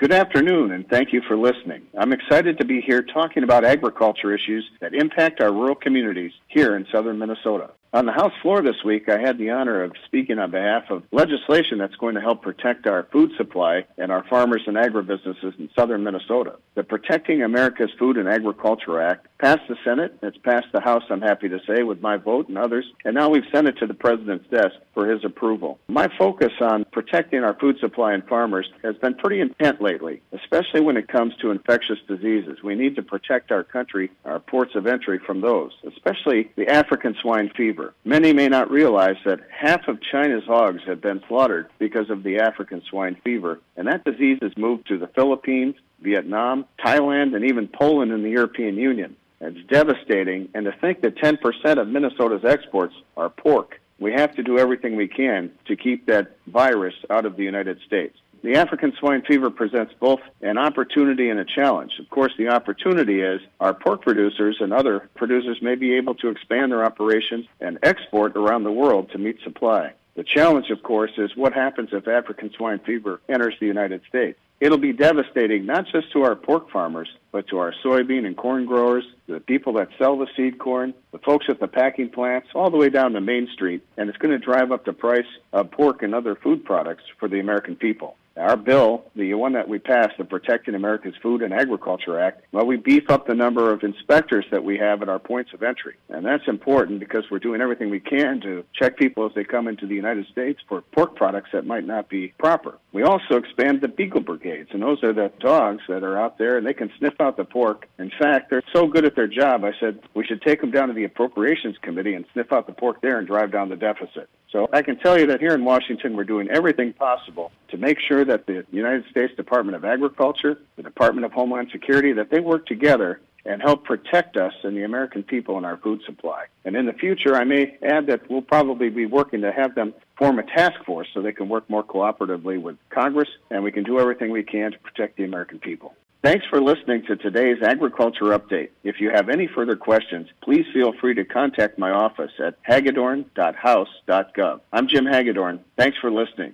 Good afternoon, and thank you for listening. I'm excited to be here talking about agriculture issues that impact our rural communities here in southern Minnesota. On the House floor this week, I had the honor of speaking on behalf of legislation that's going to help protect our food supply and our farmers and agribusinesses in southern Minnesota. The Protecting America's Food and Agriculture Act passed the Senate. It's passed the House, I'm happy to say, with my vote and others. And now we've sent it to the President's desk for his approval. My focus on protecting our food supply and farmers has been pretty intent lately, especially when it comes to infectious diseases. We need to protect our country, our ports of entry from those, especially the African swine fever. Many may not realize that half of China's hogs have been slaughtered because of the African swine fever, and that disease has moved to the Philippines, Vietnam, Thailand, and even Poland in the European Union. It's devastating, and to think that 10% of Minnesota's exports are pork. We have to do everything we can to keep that virus out of the United States. The African swine fever presents both an opportunity and a challenge. Of course, the opportunity is our pork producers and other producers may be able to expand their operations and export around the world to meet supply. The challenge, of course, is what happens if African swine fever enters the United States. It'll be devastating not just to our pork farmers, but to our soybean and corn growers, the people that sell the seed corn, the folks at the packing plants, all the way down to Main Street, and it's going to drive up the price of pork and other food products for the American people. Our bill, the one that we passed, the Protecting America's Food and Agriculture Act, well, we beef up the number of inspectors that we have at our points of entry. And that's important because we're doing everything we can to check people as they come into the United States for pork products that might not be proper. We also expand the beagle brigades, and those are the dogs that are out there and they can sniff out the pork. In fact, they're so good at their job, I said we should take them down to the Appropriations Committee and sniff out the pork there and drive down the deficit. So I can tell you that here in Washington, we're doing everything possible to make sure that the United States Department of Agriculture, the Department of Homeland Security, that they work together and help protect us and the American people and our food supply. And in the future, I may add that we'll probably be working to have them form a task force so they can work more cooperatively with Congress and we can do everything we can to protect the American people. Thanks for listening to today's Agriculture Update. If you have any further questions, please feel free to contact my office at hagedorn.house.gov. I'm Jim Hagedorn. Thanks for listening.